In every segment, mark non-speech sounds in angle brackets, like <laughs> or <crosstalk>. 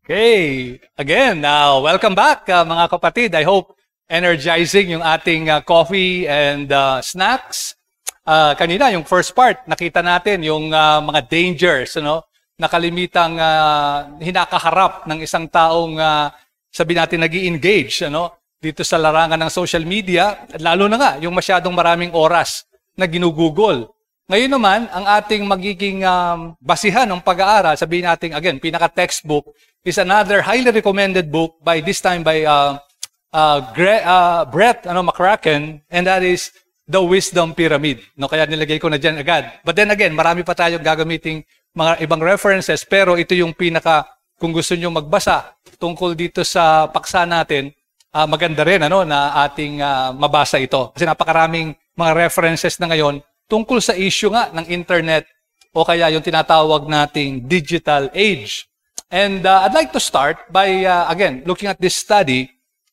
Okay, again, uh, welcome back uh, mga kapatid. I hope energizing yung ating uh, coffee and uh, snacks. Uh, kanina, yung first part, nakita natin yung uh, mga dangers, ano, nakalimitang uh, hinakaharap ng isang taong uh, sabi natin nag engage ano, dito sa larangan ng social media, lalo na nga yung masyadong maraming oras na ginugugol ngayon naman, ang ating magiging um, basihan ng pag-aaral, sabihin natin again, pinaka-textbook, is another highly recommended book by this time by uh, uh, Gre- uh, Brett ano, McCracken, and that is The Wisdom Pyramid. No, kaya nilagay ko na dyan agad. But then again, marami pa tayong gagamiting mga ibang references, pero ito yung pinaka, kung gusto nyo magbasa tungkol dito sa paksa natin, uh, maganda rin ano, na ating uh, mabasa ito. Kasi napakaraming mga references na ngayon tungkol sa issue nga ng internet o kaya yung tinatawag nating digital age. And uh, I'd like to start by, uh, again, looking at this study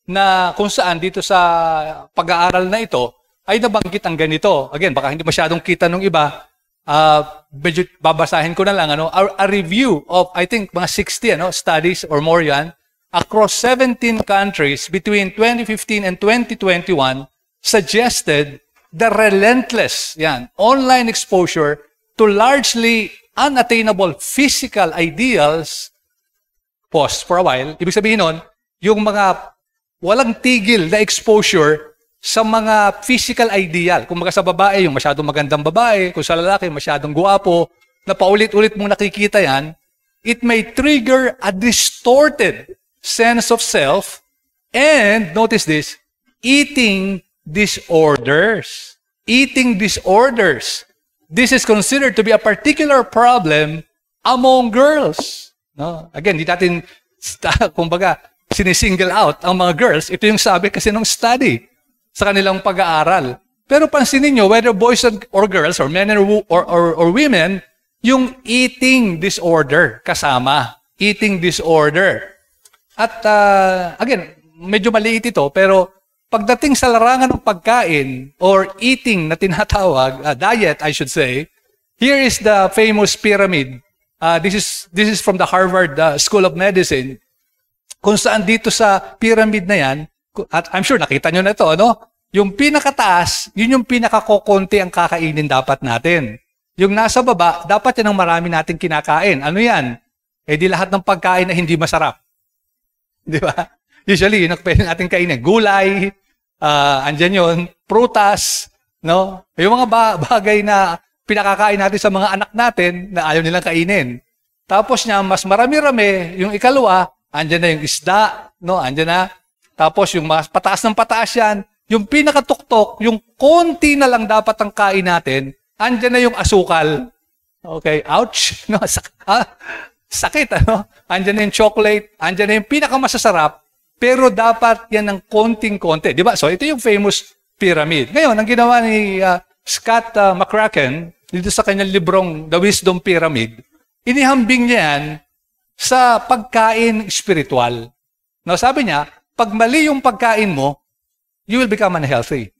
na kung saan dito sa pag-aaral na ito ay nabanggit ang ganito. Again, baka hindi masyadong kita nung iba. Uh, medyo babasahin ko na lang ano, a, a review of I think mga 60 ano, studies or more yan across 17 countries between 2015 and 2021 suggested the relentless, yan, online exposure to largely unattainable physical ideals, pause for a while, ibig sabihin nun, yung mga walang tigil na exposure sa mga physical ideal. Kung sa babae, yung masyadong magandang babae, kung sa lalaki, masyadong guwapo, na paulit-ulit mong nakikita yan, it may trigger a distorted sense of self and, notice this, eating disorders. Eating disorders. This is considered to be a particular problem among girls. No? Again, di natin, <laughs> kumbaga, sinisingle out ang mga girls. Ito yung sabi kasi ng study sa kanilang pag-aaral. Pero pansinin nyo, whether boys or girls, or men or, or, or, or women, yung eating disorder kasama. Eating disorder. At uh, again, medyo maliit ito, pero Pagdating sa larangan ng pagkain or eating na tinatawag, uh, diet I should say, here is the famous pyramid. Uh, this is this is from the Harvard uh, School of Medicine. Kung saan dito sa pyramid na yan, at I'm sure nakita nyo na ito, ano? Yung pinakataas, yun yung pinakakokonti ang kakainin dapat natin. Yung nasa baba, dapat yan ang marami natin kinakain. Ano yan? Eh di lahat ng pagkain na hindi masarap. <laughs> Di ba? Usually, yun ang pwede natin kainin. Gulay, uh, andyan yun, prutas, no? Yung mga ba- bagay na pinakakain natin sa mga anak natin na ayaw nilang kainin. Tapos niya, mas marami-rami, yung ikalawa, andyan na yung isda, no? Andyan na. Tapos yung mas pataas ng pataas yan, yung pinakatuktok, yung konti na lang dapat ang kain natin, andyan na yung asukal. Okay, ouch. <laughs> No, sak- ah, sakit, ano? Andyan na yung chocolate, andyan na yung pinakamasasarap, pero dapat yan ng konting-konti. Di ba? So ito yung famous pyramid. Ngayon, ang ginawa ni uh, Scott uh, McCracken, dito sa kanyang librong The Wisdom Pyramid, inihambing niya yan sa pagkain spiritual. Now, sabi niya, pag mali yung pagkain mo, you will become unhealthy.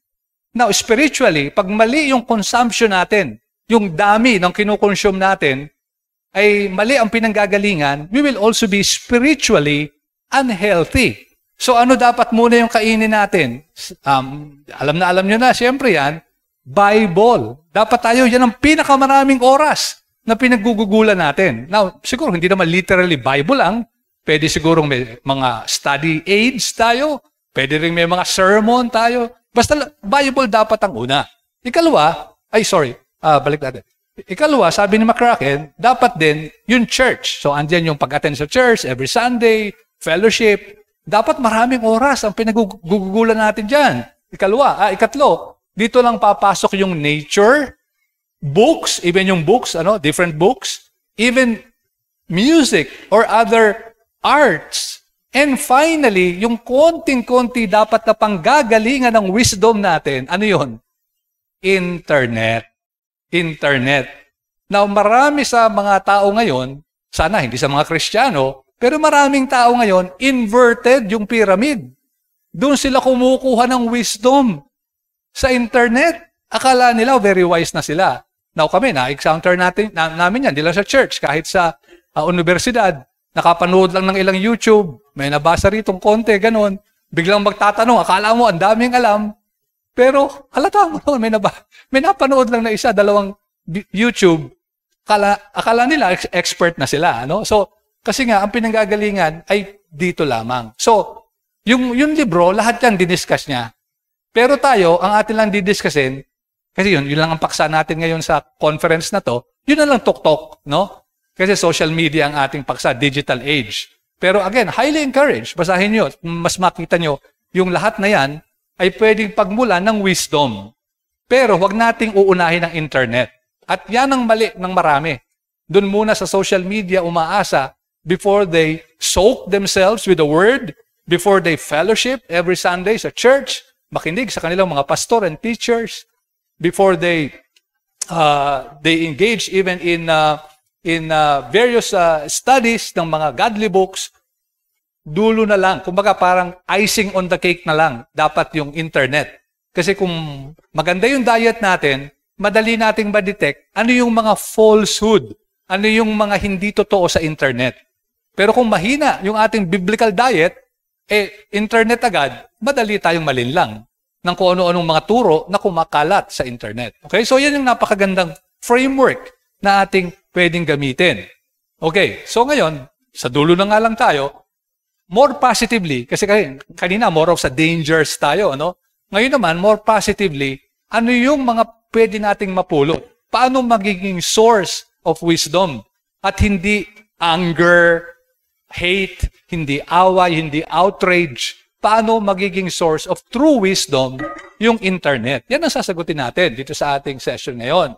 Now, spiritually, pag mali yung consumption natin, yung dami ng kinukonsume natin, ay mali ang pinanggagalingan, we will also be spiritually unhealthy. So ano dapat muna yung kainin natin? Um, alam na alam nyo na, siyempre yan, Bible. Dapat tayo, yan ang pinakamaraming oras na pinaggugugulan natin. Now, siguro hindi naman literally Bible lang. Pwede siguro may mga study aids tayo. Pwede rin may mga sermon tayo. Basta Bible dapat ang una. Ikalawa, ay sorry, uh, balik natin. Ikalawa, sabi ni McCracken, dapat din yung church. So, andyan yung pag-attend sa church every Sunday, fellowship, dapat maraming oras ang pinagugugulan natin dyan. Ikalwa, ah, ikatlo, dito lang papasok yung nature, books, even yung books, ano, different books, even music or other arts. And finally, yung konting-konti dapat na panggagalingan ng wisdom natin, ano yon? Internet. Internet. Now, marami sa mga tao ngayon, sana hindi sa mga Kristiyano, pero maraming tao ngayon, inverted yung pyramid. Doon sila kumukuha ng wisdom sa internet. Akala nila very wise na sila. Now kami, na-encounter natin, na, namin yan, di lang sa church, kahit sa uh, universidad. nakapanood lang ng ilang YouTube, may nabasa rito konti, ganun. Biglang magtatanong, akala mo ang daming alam, pero halata mo naman, may, naba, may napanood lang na isa, dalawang YouTube, akala, akala nila expert na sila. Ano? So, kasi nga, ang pinanggagalingan ay dito lamang. So, yung, yung libro, lahat yan diniscuss niya. Pero tayo, ang atin lang didiscusin, kasi yun, yun lang ang paksa natin ngayon sa conference na to, yun na lang tok-tok, no? Kasi social media ang ating paksa, digital age. Pero again, highly encouraged. Basahin nyo, mas makita nyo, yung lahat na yan ay pwedeng pagmula ng wisdom. Pero wag nating uunahin ang internet. At yan ang mali ng marami. Doon muna sa social media umaasa before they soak themselves with the word, before they fellowship every Sunday sa church, makinig sa kanilang mga pastor and teachers, before they uh, they engage even in uh, in uh, various uh, studies ng mga godly books, dulo na lang. Kumbaga parang icing on the cake na lang dapat yung internet. Kasi kung maganda yung diet natin, madali nating ma-detect ano yung mga falsehood, ano yung mga hindi totoo sa internet. Pero kung mahina yung ating biblical diet, eh, internet agad, madali tayong malinlang ng kung ano-anong mga turo na kumakalat sa internet. Okay? So, yan yung napakagandang framework na ating pwedeng gamitin. Okay, so ngayon, sa dulo na nga lang tayo, more positively, kasi kanina more of sa dangers tayo, ano? Ngayon naman, more positively, ano yung mga pwede nating mapulot? Paano magiging source of wisdom? At hindi anger, hate, hindi away, hindi outrage, paano magiging source of true wisdom yung internet. Yan ang sasagutin natin dito sa ating session ngayon.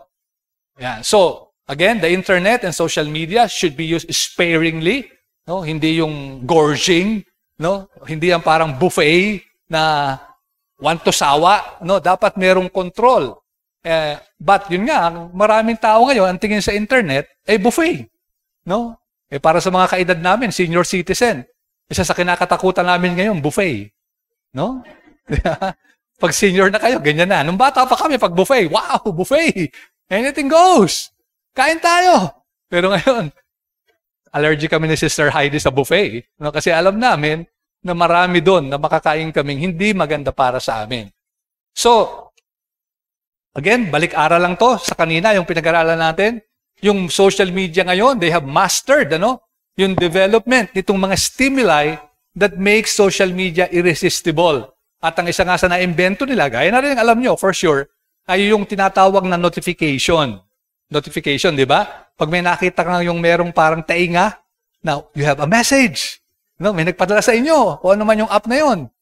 Yan. So, again, the internet and social media should be used sparingly. No? Hindi yung gorging. No? Hindi yan parang buffet na want sawa. No? Dapat merong control. Eh, but yun nga, maraming tao ngayon, ang tingin sa internet, ay buffet. No? Eh, para sa mga kaedad namin, senior citizen, isa sa kinakatakutan namin ngayon, buffet. No? <laughs> pag senior na kayo, ganyan na. Nung bata pa kami, pag buffet, wow, buffet. Anything goes. Kain tayo. Pero ngayon, allergic kami ni Sister Heidi sa buffet. No? Kasi alam namin na marami doon na makakain kaming hindi maganda para sa amin. So, again, balik-aral lang to sa kanina, yung pinag-aralan natin. Yung social media ngayon, they have mastered, ano? yung development nitong mga stimuli that makes social media irresistible. At ang isa nga sa naimbento nila, gaya na rin alam nyo, for sure, ay yung tinatawag na notification. Notification, di ba? Pag may nakita ka yung merong parang tainga, now, you have a message. No, may nagpadala sa inyo. O ano man yung app na yon.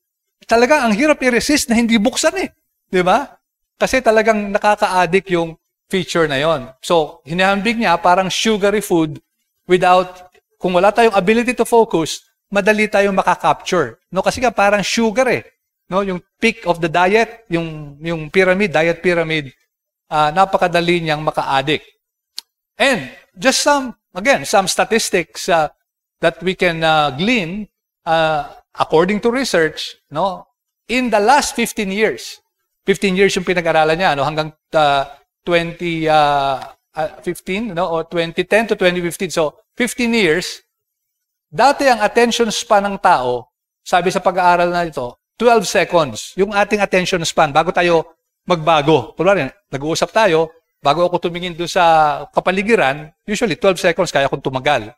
Talaga, ang hirap i-resist na hindi buksan eh. Di ba? Kasi talagang nakaka-addict yung feature na yon. So, hinihambig niya parang sugary food without kung wala tayong ability to focus, madali tayong makakapture. No, kasi nga parang sugar eh. No, yung peak of the diet, yung yung pyramid, diet pyramid, uh, napakadali niyang maka-addict. And just some again, some statistics uh, that we can uh, glean uh, according to research, no, in the last 15 years. 15 years yung pinag-aralan niya, no, hanggang uh, 20 uh, uh, 15, no, or 2010 to 2015. So 15 years, dati ang attention span ng tao, sabi sa pag-aaral na ito, 12 seconds. Yung ating attention span, bago tayo magbago. Kunwari, nag-uusap tayo, bago ako tumingin doon sa kapaligiran, usually 12 seconds kaya akong tumagal.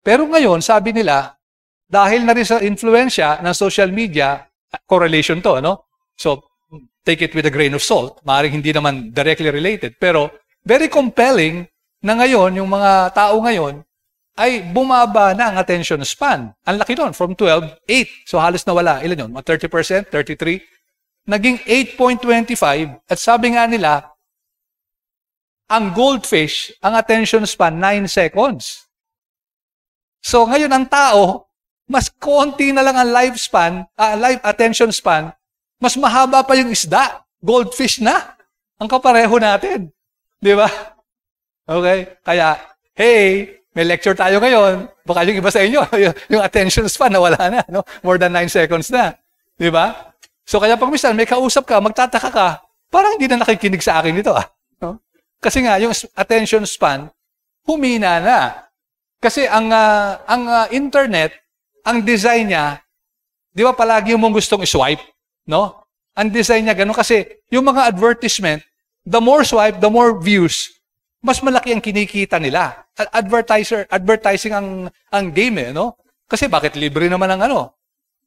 Pero ngayon, sabi nila, dahil na rin sa influensya ng social media, correlation to, no? So, take it with a grain of salt. Maaaring hindi naman directly related. Pero, very compelling na ngayon, yung mga tao ngayon, ay bumaba na ang attention span. Ang laki doon, from 12, 8. So halos nawala. Ilan yun? Mga 30%, 33. Naging 8.25. At sabi nga nila, ang goldfish, ang attention span, 9 seconds. So ngayon, ang tao, mas konti na lang ang lifespan, uh, life attention span, mas mahaba pa yung isda. Goldfish na. Ang kapareho natin. Di ba? Okay? Kaya, hey, may lecture tayo ngayon. Baka yung iba sa inyo, <laughs> yung attention span na wala na. No? More than 9 seconds na. Di ba? So kaya pag minsan may kausap ka, magtataka ka, parang hindi na nakikinig sa akin nito. Ah. No? Kasi nga, yung attention span, humina na. Kasi ang uh, ang uh, internet, ang design niya, 'di ba palagi mong gustong i-swipe, no? Ang design niya ganun kasi yung mga advertisement, the more swipe, the more views, mas malaki ang kinikita nila. Advertiser, advertising ang ang game eh, no? Kasi bakit libre naman ang ano?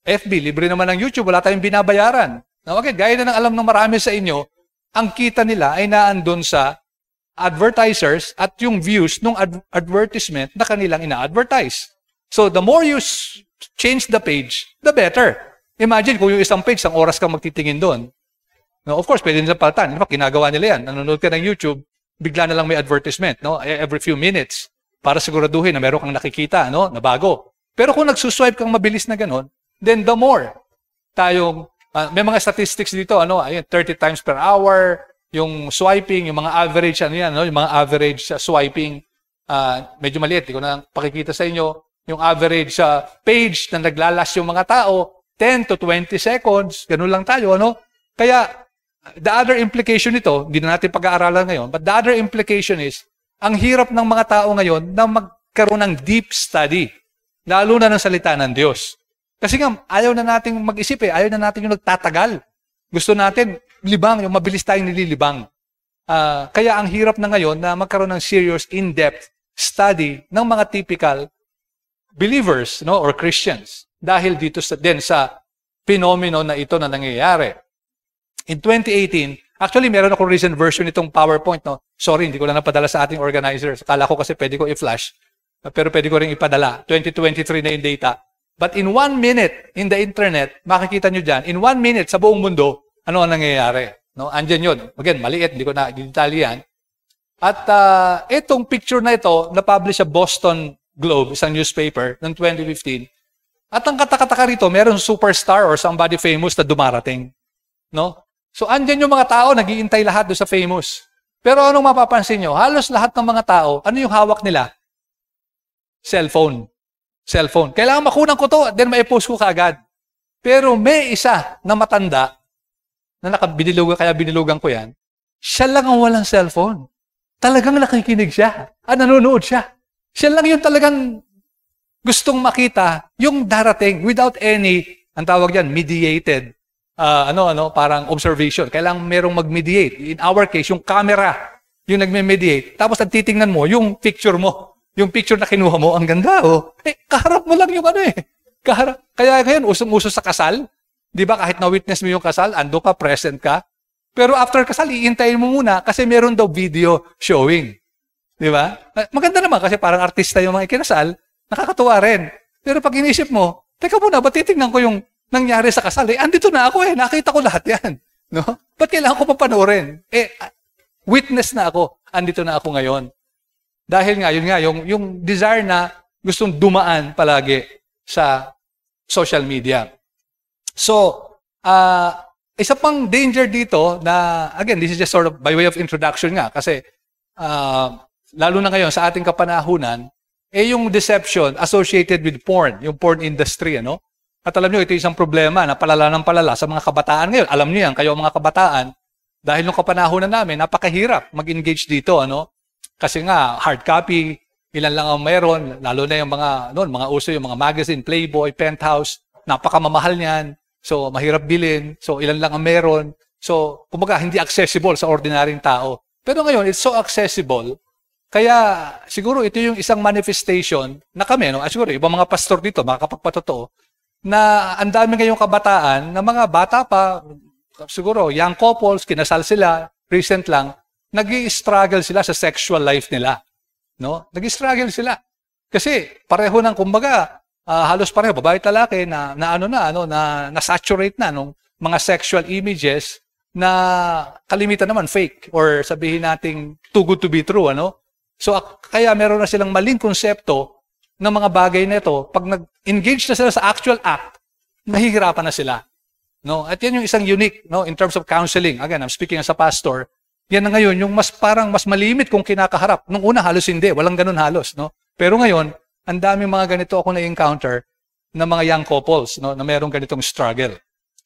FB, libre naman ang YouTube, wala tayong binabayaran. Okay, gaya na ng alam ng marami sa inyo, ang kita nila ay naandun sa advertisers at yung views ng ad- advertisement na kanilang ina-advertise. So the more you change the page, the better. Imagine kung yung isang page, isang oras kang magtitingin doon. No, of course, pwede nila palitan. In fact, ginagawa nila yan. Nanonood ka ng YouTube, bigla na lang may advertisement, no? E, every few minutes para siguraduhin na meron kang nakikita, no? Na bago. Pero kung nagsuswipe kang mabilis na ganon, then the more tayong Uh, may mga statistics dito, ano, ayun, 30 times per hour, yung swiping, yung mga average, ano yan, no, yung mga average uh, swiping, uh, medyo maliit, hindi ko na pakikita sa inyo, yung average sa uh, page na naglalas yung mga tao, 10 to 20 seconds, ganun lang tayo, ano? Kaya, the other implication nito, hindi na natin pag-aaralan ngayon, but the other implication is, ang hirap ng mga tao ngayon na magkaroon ng deep study, lalo na ng salita ng Diyos. Kasi nga, ayaw na nating mag-isip eh. Ayaw na natin yung nagtatagal. Gusto natin, libang, yung mabilis tayong nililibang. Uh, kaya ang hirap na ngayon na magkaroon ng serious, in-depth study ng mga typical believers no or Christians dahil dito sa din sa phenomenon na ito na nangyayari. In 2018, actually meron akong recent version nitong PowerPoint no. Sorry, hindi ko lang napadala sa ating organizers. Akala ko kasi pwede ko i-flash. Pero pwede ko rin ipadala. 2023 na yung data. But in one minute in the internet, makikita nyo dyan, in one minute sa buong mundo, ano ang nangyayari? No? Andyan yun. Again, maliit, hindi ko na detalye yan. At uh, itong picture na ito, na-publish sa Boston Globe, isang newspaper, noong 2015. At ang katakataka rito, meron superstar or somebody famous na dumarating. No? So, andyan yung mga tao, nagiintay lahat do sa famous. Pero anong mapapansin nyo? Halos lahat ng mga tao, ano yung hawak nila? Cellphone cellphone. Kailangan makunan ko to, then mai-post ko kagad. Pero may isa na matanda, na nakabinilugan, kaya binilugan ko yan, siya lang ang walang cellphone. Talagang nakikinig siya. At nanonood siya. Siya lang yung talagang gustong makita yung darating without any, ang tawag yan, mediated, uh, ano, ano, parang observation. Kailangan merong mag-mediate. In our case, yung camera, yung nagme-mediate. Tapos nagtitingnan mo yung picture mo. Yung picture na kinuha mo, ang ganda, oh. Eh, kaharap mo lang yung ano eh. Kaharap. Kaya ngayon, usong-uso sa kasal. Di ba, kahit na-witness mo yung kasal, ando ka, present ka. Pero after kasal, iintayin mo muna kasi meron daw video showing. Di ba? Ah, maganda naman kasi parang artista yung mga ikinasal, nakakatuwa rin. Pero pag inisip mo, teka muna, ba't titignan ko yung nangyari sa kasal? Eh, andito na ako eh, nakita ko lahat yan. <laughs> No? Ba't kailangan ko papanoorin? Eh, witness na ako, andito na ako ngayon. Dahil nga, yun nga, yung, yung desire na gustong dumaan palagi sa social media. So, uh, isa pang danger dito na, again, this is just sort of by way of introduction nga, kasi uh, lalo na ngayon sa ating kapanahunan, eh yung deception associated with porn, yung porn industry, ano? At alam niyo, ito isang problema na palala ng palala sa mga kabataan ngayon. Alam niyo yan, kayo mga kabataan, dahil nung kapanahunan namin, napakahirap mag-engage dito, ano? Kasi nga, hard copy, ilan lang ang meron, lalo na yung mga, noon, mga uso, yung mga magazine, Playboy, Penthouse, napakamamahal niyan. So, mahirap bilhin. So, ilan lang ang meron. So, kumbaga, hindi accessible sa ordinaryong tao. Pero ngayon, it's so accessible. Kaya, siguro ito yung isang manifestation na kami, no? At siguro, ibang mga pastor dito, makakapagpatotoo, na ang dami ngayong kabataan, na mga bata pa, siguro, young couples, kinasal sila, recent lang, nag struggle sila sa sexual life nila. No? nag struggle sila. Kasi pareho ng kumbaga, uh, halos pareho, babae at lalaki na, na ano na, ano, na, na-saturate na nung mga sexual images na kalimitan naman fake or sabihin nating too good to be true. Ano? So kaya meron na silang maling konsepto ng mga bagay na ito. Pag nag-engage na sila sa actual act, nahihirapan na sila. No? At yan yung isang unique no, in terms of counseling. Again, I'm speaking as a pastor. Yan na ngayon, yung mas parang mas malimit kung kinakaharap. Nung una, halos hindi. Walang ganun halos. No? Pero ngayon, ang dami mga ganito ako na-encounter na mga young couples no, na merong ganitong struggle.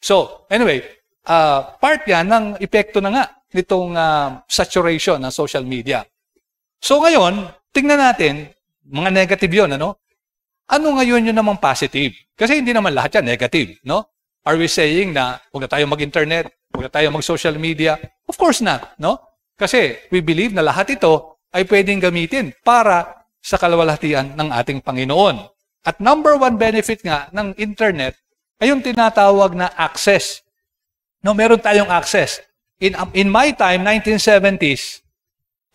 So, anyway, uh, part yan ng epekto na nga nitong uh, saturation ng social media. So ngayon, tingnan natin, mga negative yun, ano? Ano ngayon yun namang positive? Kasi hindi naman lahat yan negative, no? Are we saying na huwag na tayo mag-internet, huwag na tayo mag-social media? Of course not, no? Kasi we believe na lahat ito ay pwedeng gamitin para sa kalwalhatian ng ating Panginoon. At number one benefit nga ng internet ay yung tinatawag na access. No, meron tayong access. In, in my time, 1970s,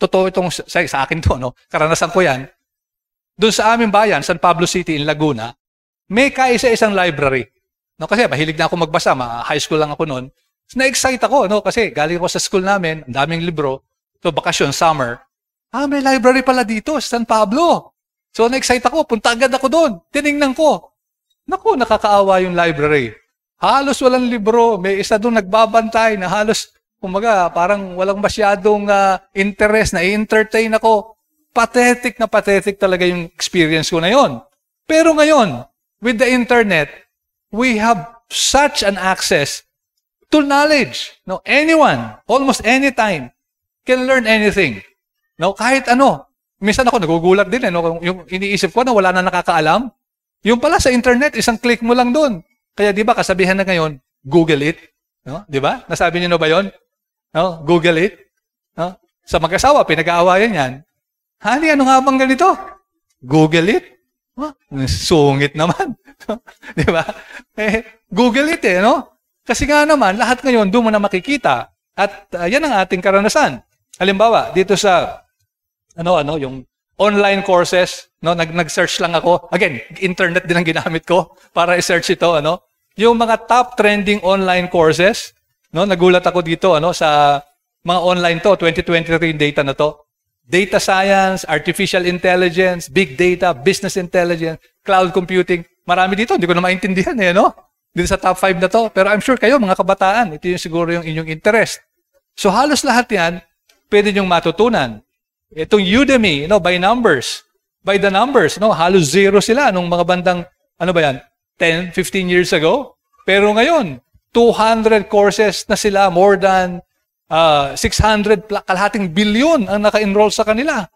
totoo itong sa, sa akin to, no? karanasan ko yan, doon sa aming bayan, San Pablo City in Laguna, may kaisa-isang library. No, kasi mahilig na ako magbasa, ma high school lang ako noon. So, na-excite ako, no? Kasi galing ako sa school namin, ang daming libro. So, bakasyon, summer. Ah, may library pala dito, San Pablo. So, na-excite ako. Punta agad ako doon. Tiningnan ko. Naku, nakakaawa yung library. Halos walang libro. May isa doon nagbabantay na halos, kumaga, parang walang masyadong uh, interest na i-entertain ako. Pathetic na pathetic talaga yung experience ko na yon. Pero ngayon, with the internet, we have such an access to knowledge. No, anyone, almost any time, can learn anything. No, kahit ano. Minsan ako nagugulat din eh, no? yung iniisip ko na wala na nakakaalam. Yung pala sa internet, isang click mo lang doon. Kaya 'di ba kasabihan na ngayon, Google it. No? 'Di ba? Nasabi niyo na ba 'yon? No? Google it. No? Sa mag-asawa, pinag-aawayan 'yan. Honey, ano nga bang ganito? Google it. Huh? Sungit naman. <laughs> Di ba? Eh, Google it eh, no? Kasi nga naman, lahat ngayon, doon mo na makikita. At uh, yan ang ating karanasan. Halimbawa, dito sa, ano, ano, yung online courses, no, nag, nag-search lang ako. Again, internet din ang ginamit ko para i-search ito, ano. Yung mga top trending online courses, no, nagulat ako dito, ano, sa mga online to, 2023 data na to. Data science, artificial intelligence, big data, business intelligence, cloud computing. Marami dito, hindi ko na maintindihan eh, no? Dito sa top 5 na to. Pero I'm sure kayo, mga kabataan, ito yung siguro yung inyong interest. So halos lahat yan, pwede nyong matutunan. Itong Udemy, no, by numbers. By the numbers, no, halos zero sila nung mga bandang, ano ba yan, 10, 15 years ago. Pero ngayon, 200 courses na sila, more than uh, 600 kalahating billion ang naka-enroll sa kanila.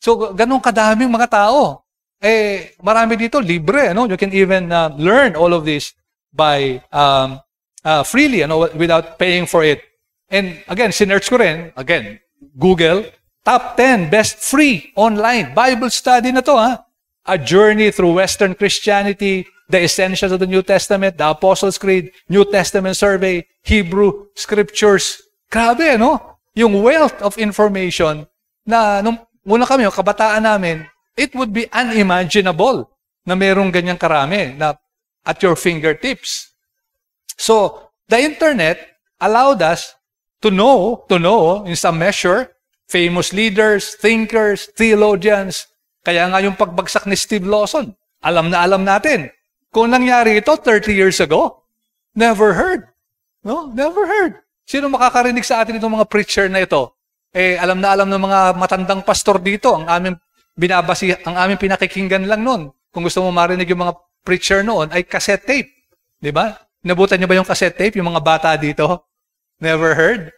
So, ganun kadaming mga tao. Eh, marami dito, libre. Ano? You can even uh, learn all of this by um, uh, freely, ano, without paying for it. And again, sinerch ko rin, again, Google, top 10 best free online Bible study na to, ha? A Journey Through Western Christianity, The Essentials of the New Testament, The Apostles' Creed, New Testament Survey, Hebrew Scriptures. Grabe, no? Yung wealth of information na nung muna kami, yung kabataan namin, It would be unimaginable na merong ganyang karami na at your fingertips. So, the internet allowed us to know, to know in some measure, famous leaders, thinkers, theologians. Kaya nga yung pagbagsak ni Steve Lawson, alam na alam natin. Kung nangyari ito 30 years ago, never heard. No, never heard. Sino makakarinig sa atin itong mga preacher na ito? Eh, alam na alam ng mga matandang pastor dito, ang aming binabasi, ang aming pinakikinggan lang noon. Kung gusto mo marinig yung mga preacher noon, ay cassette tape. Di ba? Nabutan niyo ba yung cassette tape, yung mga bata dito? Never heard?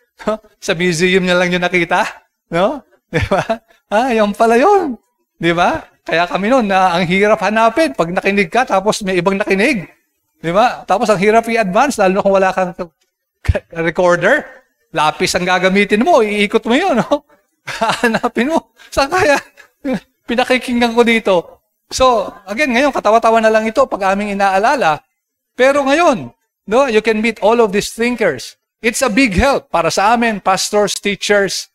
Sa museum niya lang yung nakita? No? Di ba? Ah, yung pala yun. Di ba? Kaya kami noon, na ang hirap hanapin pag nakinig ka tapos may ibang nakinig. Di ba? Tapos ang hirap i-advance, lalo kung wala kang <laughs> recorder. Lapis ang gagamitin mo, iikot mo yun. <laughs> No? Hanapin mo. Saan kaya? <laughs> Pinakikinggan ko dito. So, again, ngayon, katawa-tawa na lang ito pag aming inaalala. Pero ngayon, no, you can meet all of these thinkers. It's a big help para sa amin, pastors, teachers,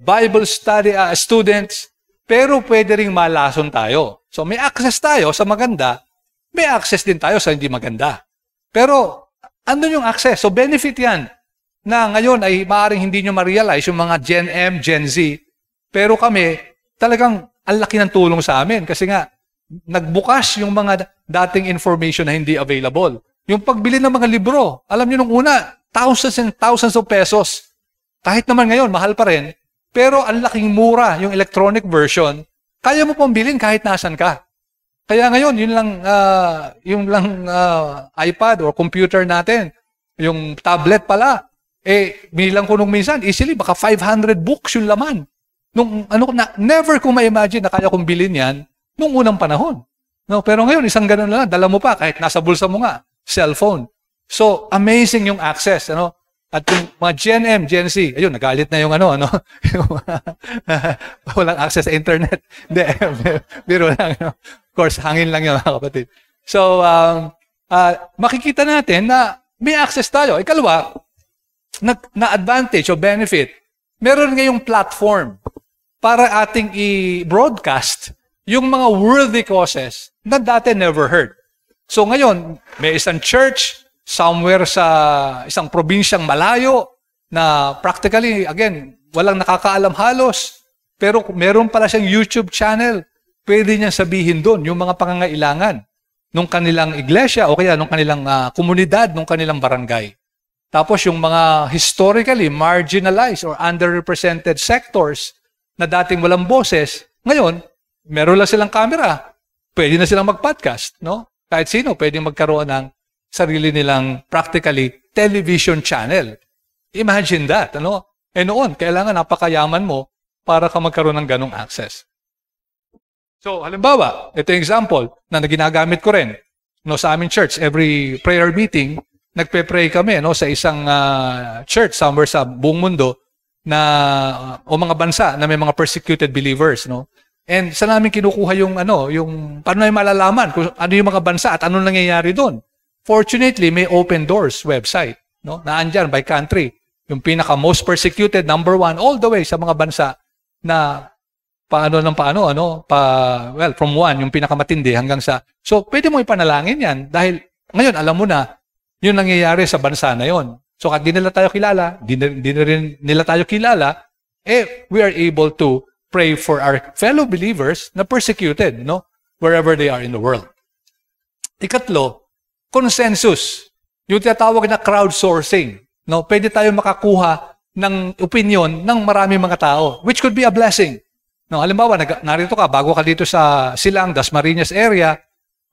Bible study uh, students, pero pwede ring malason tayo. So may access tayo sa maganda, may access din tayo sa hindi maganda. Pero ano yung access? So benefit yan na ngayon ay maaaring hindi nyo ma-realize yung mga Gen M, Gen Z. Pero kami, talagang ang laki ng tulong sa amin kasi nga nagbukas yung mga dating information na hindi available. Yung pagbili ng mga libro, alam niyo nung una, thousands and thousands of pesos. Kahit naman ngayon, mahal pa rin. Pero ang laking mura yung electronic version, kaya mo pong kahit nasan ka. Kaya ngayon, yun lang, uh, yung lang uh, iPad or computer natin, yung tablet pala, eh, binilang ko nung minsan, easily, baka 500 books yung laman. Nung ano na never ko ma-imagine na kaya kong bilhin 'yan nung unang panahon. No, pero ngayon isang ganun lang, dala mo pa kahit nasa bulsa mo nga, cellphone. So, amazing yung access, ano? At yung mga Gen M, ayun, nagalit na yung ano, ano, <laughs> <laughs> walang access sa internet. <laughs> Hindi, biro lang, no? Of course, hangin lang yun, mga kapatid. So, um, uh, makikita natin na may access tayo. Ikalawa, na, na advantage o benefit, meron ngayong platform para ating i-broadcast yung mga worthy causes na dati never heard. So ngayon, may isang church somewhere sa isang probinsyang malayo na practically, again, walang nakakaalam halos. Pero meron pala siyang YouTube channel. Pwede niya sabihin doon yung mga pangangailangan ng kanilang iglesia o kaya ng kanilang uh, komunidad, ng kanilang barangay. Tapos yung mga historically marginalized or underrepresented sectors na dating walang boses, ngayon, meron lang silang camera pwede na silang mag-podcast, no? Kahit sino pwede magkaroon ng sarili nilang practically television channel. Imagine that, ano? Eh noon, kailangan napakayaman mo para ka magkaroon ng ganong access. So, halimbawa, ito yung example na ginagamit ko rin. No, sa aming church, every prayer meeting, nagpe-pray kami no, sa isang uh, church somewhere sa buong mundo na uh, o mga bansa na may mga persecuted believers. No? And sa namin kinukuha yung ano, yung paano na malalaman kung ano yung mga bansa at ano nangyayari doon. Fortunately, may Open Doors website, no? Naandyan by country. Yung pinaka most persecuted number one all the way sa mga bansa na paano ng paano ano pa well from one yung pinakamatindi hanggang sa so pwede mo ipanalangin yan dahil ngayon alam mo na yung nangyayari sa bansa na yon so kahit di nila tayo kilala di, di rin nila tayo kilala eh we are able to pray for our fellow believers na persecuted, no? Wherever they are in the world. Ikatlo, consensus. Yung tinatawag na crowdsourcing. No? Pwede tayo makakuha ng opinion ng marami mga tao, which could be a blessing. No, halimbawa, narito ka, bago ka dito sa Silang, Dasmariñas area,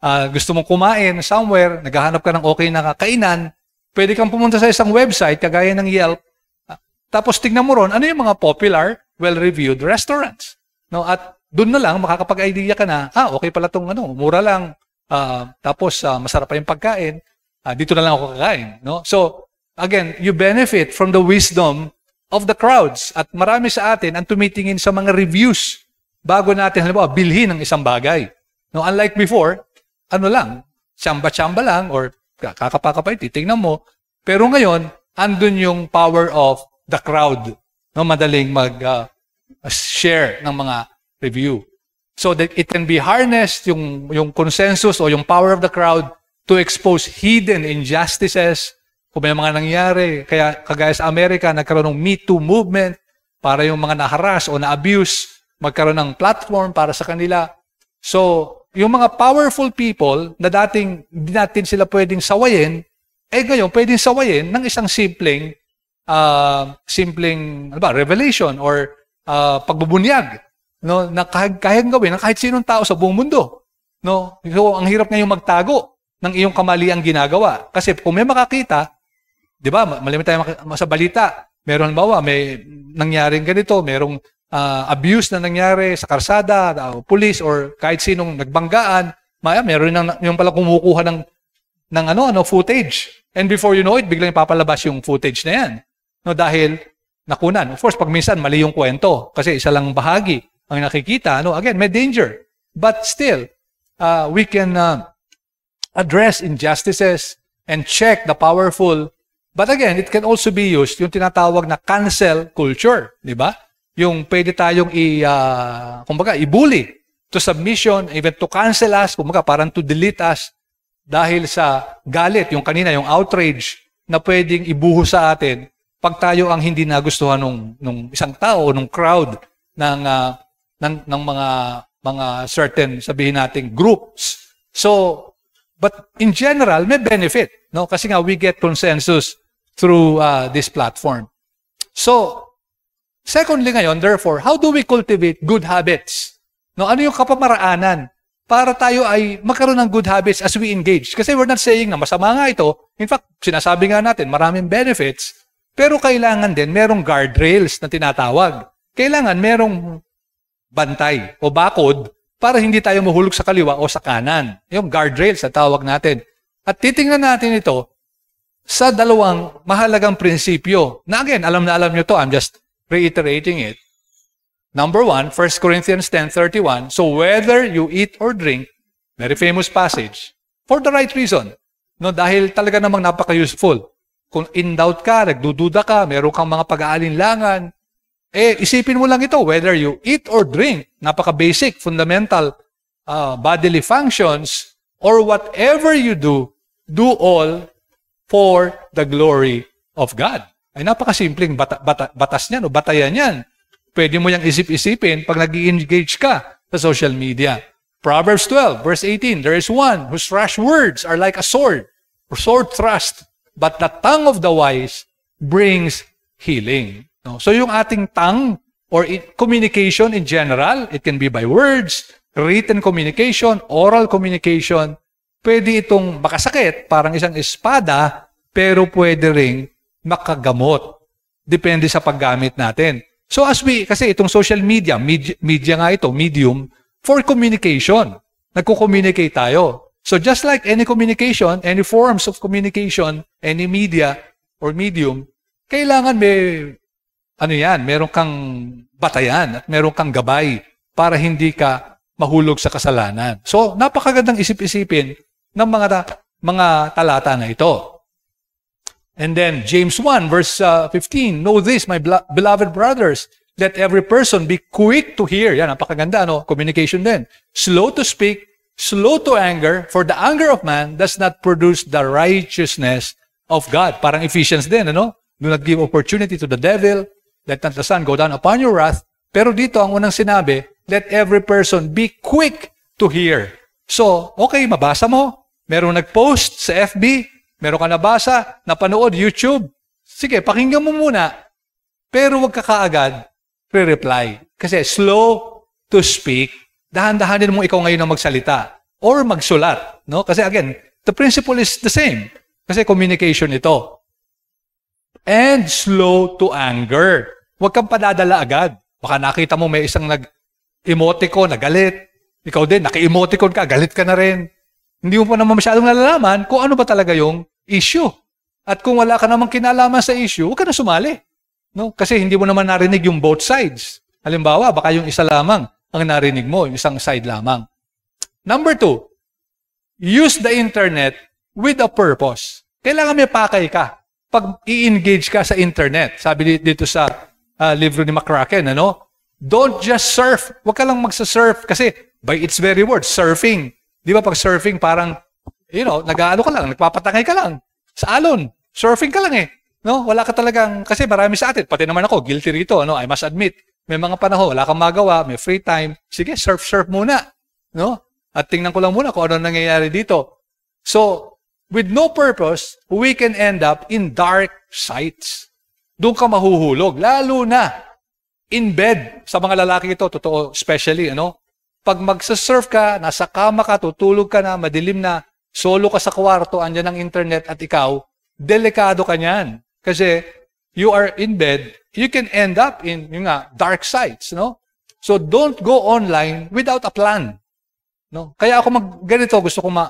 uh, gusto mong kumain somewhere, naghahanap ka ng okay na kainan, pwede kang pumunta sa isang website, kagaya ng Yelp, uh, tapos tignan mo ron, ano yung mga popular well-reviewed restaurants. No? At doon na lang makakapag-idea ka na, ah, okay pala tong ano, mura lang, uh, tapos uh, masarap pa yung pagkain, uh, dito na lang ako kakain. No? So, again, you benefit from the wisdom of the crowds. At marami sa atin ang tumitingin sa mga reviews bago natin, halimbawa, bilhin ng isang bagay. No, unlike before, ano lang, tsamba-tsamba lang or kakapakapay, titingnan mo. Pero ngayon, andun yung power of the crowd no, madaling mag-share ng mga review. So that it can be harnessed, yung, yung consensus o yung power of the crowd to expose hidden injustices, kung may mga nangyari. Kaya kagaya sa Amerika, nagkaroon ng Me Too movement para yung mga naharas o na-abuse, magkaroon ng platform para sa kanila. So, yung mga powerful people na dating hindi natin sila pwedeng sawayin, eh ngayon pwedeng sawayin ng isang simpleng uh, simpleng ano ba, revelation or uh, pagbubunyag no na kahit, kahit gawin ng kahit sinong tao sa buong mundo. No so ang hirap ngayong magtago ng iyong kamaliang ginagawa. Kasi kung may makakita 'di ba malimit tayo sa balita. Meron bawa may nangyaring ganito merong uh, abuse na nangyari sa karsada uh, police or kahit sinong nagbanggaan. Maya meron nang yung pala kumukuha ng ng ano ano footage. And before you know it biglang papalabas yung footage na yan. No, dahil nakunan. Of course, pag minsan mali yung kwento kasi isa lang bahagi ang nakikita. No, again, may danger. But still, uh, we can uh, address injustices and check the powerful. But again, it can also be used yung tinatawag na cancel culture, di ba? Yung pwede tayong i, uh, kumbaga, i-bully to submission, even to cancel us, kumbaga, parang to delete us dahil sa galit, yung kanina, yung outrage na pwedeng ibuho sa atin pag tayo ang hindi nagustuhan nung, nung isang tao, nung crowd ng, uh, ng, ng mga, mga certain, sabihin natin, groups. So, but in general, may benefit. No? Kasi nga, we get consensus through uh, this platform. So, secondly ngayon, therefore, how do we cultivate good habits? No, ano yung kapamaraanan para tayo ay magkaroon ng good habits as we engage? Kasi we're not saying na masama nga ito. In fact, sinasabi nga natin, maraming benefits. Pero kailangan din merong guardrails na tinatawag. Kailangan merong bantay o bakod para hindi tayo mahulog sa kaliwa o sa kanan. Yung guardrail sa tawag natin. At titingnan natin ito sa dalawang mahalagang prinsipyo. Na again, alam na alam nyo to, I'm just reiterating it. Number one, 1 Corinthians 10.31, So whether you eat or drink, very famous passage, for the right reason. No, dahil talaga namang napaka-useful. Kung in doubt ka, nagdududa ka, meron kang mga pag-aalinlangan, eh, isipin mo lang ito, whether you eat or drink, napaka-basic, fundamental uh, bodily functions, or whatever you do, do all for the glory of God. Ay napakasimpleng bata, bata, batas niyan o batayan niyan. Pwede mo yang isip-isipin pag nag engage ka sa social media. Proverbs 12, verse 18, There is one whose rash words are like a sword, or sword thrust, but the tongue of the wise brings healing. No? So yung ating tongue or communication in general, it can be by words, written communication, oral communication, pwede itong makasakit, parang isang espada, pero pwede ring makagamot. Depende sa paggamit natin. So as we, kasi itong social media, media, media nga ito, medium, for communication. Nagko-communicate tayo. So just like any communication, any forms of communication, any media or medium, kailangan may ano yan, meron kang batayan at meron kang gabay para hindi ka mahulog sa kasalanan. So, napakagandang isip-isipin ng mga mga talata na ito. And then James 1 verse uh, 15, Know this, my beloved brothers, let every person be quick to hear. Yan, napakaganda, no? Communication din. Slow to speak, slow to anger, for the anger of man does not produce the righteousness of God. Parang Ephesians din, ano? Do not give opportunity to the devil. Let not the sun go down upon your wrath. Pero dito, ang unang sinabi, let every person be quick to hear. So, okay, mabasa mo. Merong nag-post sa FB, meron ka nabasa, napanood, YouTube. Sige, pakinggan mo muna. Pero wag ka kaagad re-reply. Kasi slow to speak, dahan-dahanin mo ikaw ngayon ang magsalita or magsulat. No? Kasi again, the principle is the same. Kasi communication ito and slow to anger. Huwag kang padadala agad. Baka nakita mo may isang nag-emoticon na galit. Ikaw din, naki-emoticon ka, galit ka na rin. Hindi mo pa naman masyadong nalalaman kung ano ba talaga yung issue. At kung wala ka namang kinalaman sa issue, huwag ka na sumali. No? Kasi hindi mo naman narinig yung both sides. Halimbawa, baka yung isa lamang ang narinig mo, yung isang side lamang. Number two, use the internet with a purpose. Kailangan may pakay ka pag i-engage ka sa internet, sabi dito sa uh, libro ni McCracken, ano? Don't just surf. Huwag ka lang magsa-surf kasi by its very word, surfing. Di ba pag surfing parang, you know, nag-ano ka lang, nagpapatangay ka lang. Sa alon, surfing ka lang eh. No? Wala ka talagang, kasi marami sa atin, pati naman ako, guilty rito, ano? I must admit, may mga panahon, wala kang magawa, may free time, sige, surf-surf muna. No? At tingnan ko lang muna kung ano nangyayari dito. So, with no purpose, we can end up in dark sites. Doon ka mahuhulog. Lalo na in bed. Sa mga lalaki ito, totoo, especially, ano? Pag magsasurf ka, nasa kama ka, tutulog ka na, madilim na, solo ka sa kwarto, andyan ang internet at ikaw, delikado ka niyan. Kasi you are in bed, you can end up in yung nga, dark sites, no? So don't go online without a plan. No? Kaya ako mag ganito, gusto ko ma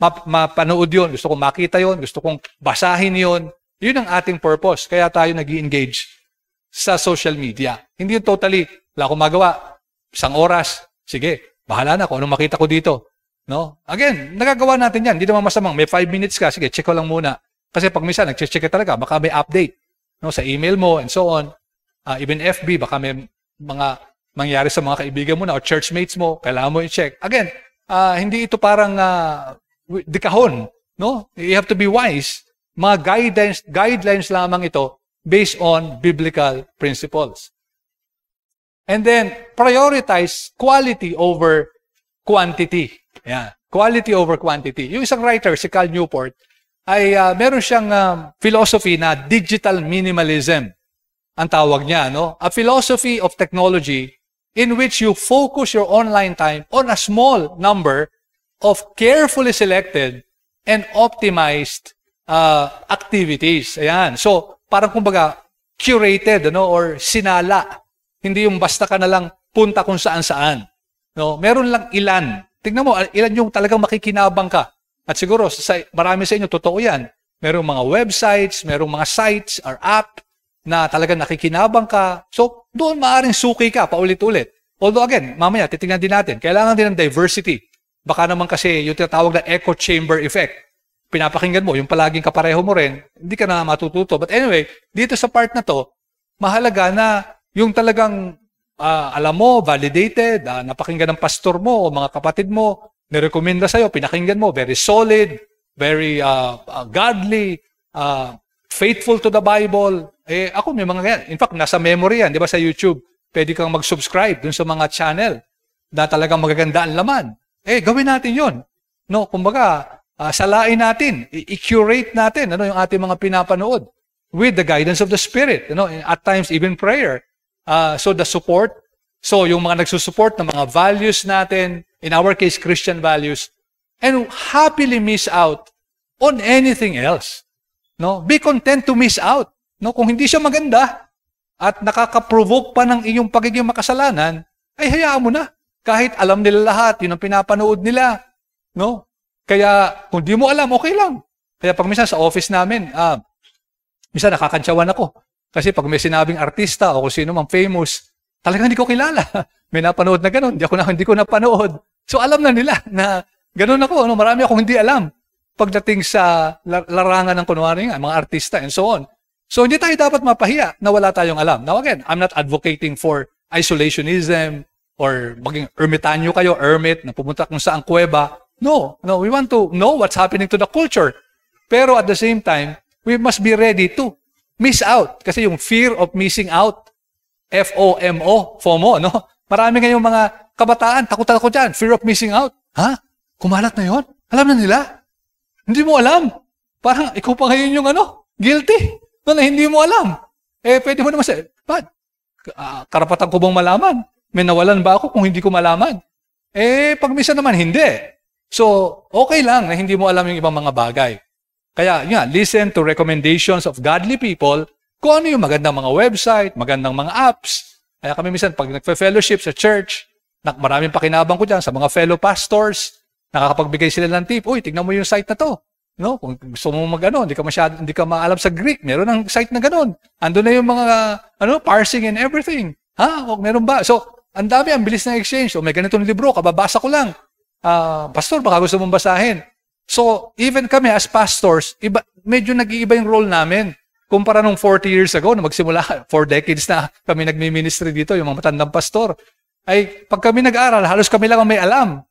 map- mapanood yun, gusto kong makita yon, gusto kong basahin yon. Yun ang ating purpose. Kaya tayo nag engage sa social media. Hindi yun totally, wala akong magawa. Isang oras, sige, bahala na kung anong makita ko dito. No? Again, nagagawa natin yan. Hindi naman masamang. May 5 minutes ka, sige, check ko lang muna. Kasi pag minsan, nag-check ka talaga, baka may update no, sa email mo and so on. Uh, even FB, baka may mga mangyari sa mga kaibigan mo na o churchmates mo, kailangan mo i-check. Again, uh, hindi ito parang uh, di kahon. No? You have to be wise. Mga guidelines, guidelines lamang ito based on biblical principles. And then, prioritize quality over quantity. Yeah. Quality over quantity. Yung isang writer, si Cal Newport, ay uh, meron siyang uh, philosophy na digital minimalism. Ang tawag niya, no? A philosophy of technology in which you focus your online time on a small number of carefully selected and optimized uh, activities. Ayan. So, parang kumbaga, curated, ano, or sinala. Hindi yung basta ka na lang punta kung saan-saan. No, meron lang ilan. Tingnan mo, ilan yung talagang makikinabang ka. At siguro, sa, marami sa inyo, totoo yan. Merong mga websites, merong mga sites or app na talagang nakikinabang ka. So, doon maaring suki ka paulit-ulit. Although again, mamaya, titingnan din natin, kailangan din ng diversity. Baka naman kasi yung tinatawag na echo chamber effect. Pinapakinggan mo, yung palaging kapareho mo rin, hindi ka na matututo. But anyway, dito sa part na to, mahalaga na yung talagang uh, alam mo, validated, uh, napakinggan ng pastor mo o mga kapatid mo, nirekomenda sa'yo, pinakinggan mo, very solid, very uh, uh, godly, uh, faithful to the Bible. Eh, ako may mga ganyan. In fact, nasa memory yan, di ba sa YouTube? Pwede kang mag-subscribe dun sa mga channel na talagang magaganda ang laman. Eh, gawin natin yon No, kumbaga, uh, salain natin, i-curate natin ano yung ating mga pinapanood with the guidance of the Spirit. You know, at times even prayer. Uh, so the support, so yung mga nagsusupport ng mga values natin, in our case, Christian values, and happily miss out on anything else. No? Be content to miss out. No? Kung hindi siya maganda at nakaka-provoke pa ng iyong pagiging makasalanan, ay hayaan mo na. Kahit alam nila lahat, yun ang pinapanood nila. No? Kaya kung di mo alam, okay lang. Kaya pag minsan sa office namin, ah, minsan nakakantsawan ako. Kasi pag may sinabing artista o kung sino mang famous, talagang hindi ko kilala. <laughs> may napanood na ganun, hindi, ako na, hindi ko napanood. So alam na nila na ganun ako, ano, marami akong hindi alam pagdating sa larangan ng kunwari nga, mga artista and so on. So hindi tayo dapat mapahiya na wala tayong alam. Now again, I'm not advocating for isolationism or maging ermitanyo kayo, hermit, na pumunta kung saan kuweba. No, no, we want to know what's happening to the culture. Pero at the same time, we must be ready to miss out. Kasi yung fear of missing out, F-O-M-O, FOMO, no? Marami ngayong mga kabataan, takot ako dyan, fear of missing out. Ha? Kumalat na yon? Alam na nila? Hindi mo alam. Parang ikaw pa ngayon yung ano, guilty. No, na hindi mo alam. Eh, pwede mo naman sa, ba't? Uh, karapatan ko bang malaman? May nawalan ba ako kung hindi ko malaman? Eh, pag misa naman, hindi. So, okay lang na hindi mo alam yung ibang mga bagay. Kaya, yun, listen to recommendations of godly people kung ano yung magandang mga website, magandang mga apps, kaya kami minsan, pag nagfe-fellowship sa church, na, maraming pakinabang ko dyan sa mga fellow pastors, nakakapagbigay sila ng tip, uy, tignan mo yung site na to. No? Kung gusto mo magano, hindi ka masyado, hindi ka maalam sa Greek, meron ng site na ganun. Ando na yung mga, ano, parsing and everything. Ha? O, meron ba? So, ang dami, ang bilis ng exchange. O, may ganitong libro, kababasa ko lang. Uh, pastor, baka gusto mong basahin. So, even kami as pastors, iba, medyo nag-iiba yung role namin. Kumpara nung 40 years ago, na magsimula, <laughs> 4 decades na kami nagmi-ministry dito, yung mga matandang pastor, ay pag kami nag-aral, halos kami lang ang may alam.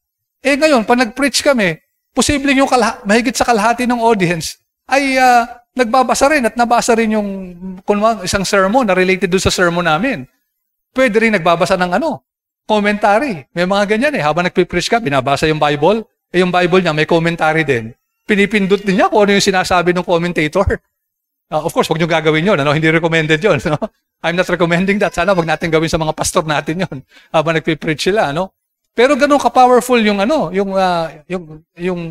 Eh ngayon, pag nag-preach kami, posibleng yung kalha- mahigit sa kalahati ng audience ay uh, nagbabasa rin at nabasa rin yung kunwang, isang sermon na related doon sa sermon namin. Pwede rin nagbabasa ng ano, commentary. May mga ganyan eh. Habang nagpipreach ka, binabasa yung Bible. Eh yung Bible niya, may commentary din. Pinipindot din niya kung ano yung sinasabi ng commentator. Uh, <laughs> of course, wag niyo gagawin yun. Ano? Hindi recommended yun. No? <laughs> I'm not recommending that. Sana wag natin gawin sa mga pastor natin yun <laughs> habang nagpe-preach sila. Ano? Pero ganun ka-powerful yung, ano, yung, uh, yung, yung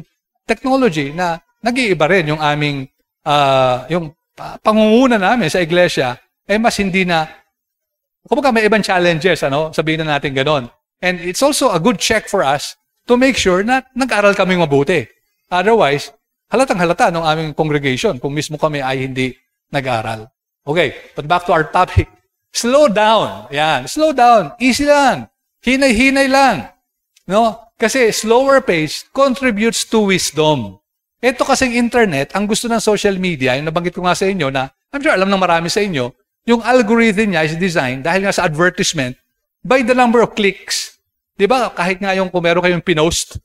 technology na nag-iiba rin yung aming uh, yung pangunguna namin sa iglesia eh mas hindi na kumbaga may ibang challenges ano sabihin na natin ganoon and it's also a good check for us to make sure na nag-aral kami mabuti otherwise halatang halata ng aming congregation kung mismo kami ay hindi nag-aral. Okay, but back to our topic. <laughs> Slow down. Yan, slow down. Easy lang. Hinay-hinay lang. No? Kasi slower pace contributes to wisdom. Ito kasing internet, ang gusto ng social media, yung nabanggit ko nga sa inyo na, I'm sure alam ng marami sa inyo, yung algorithm niya is designed dahil nga sa advertisement by the number of clicks. Di ba? Kahit nga yung kung meron kayong pinost,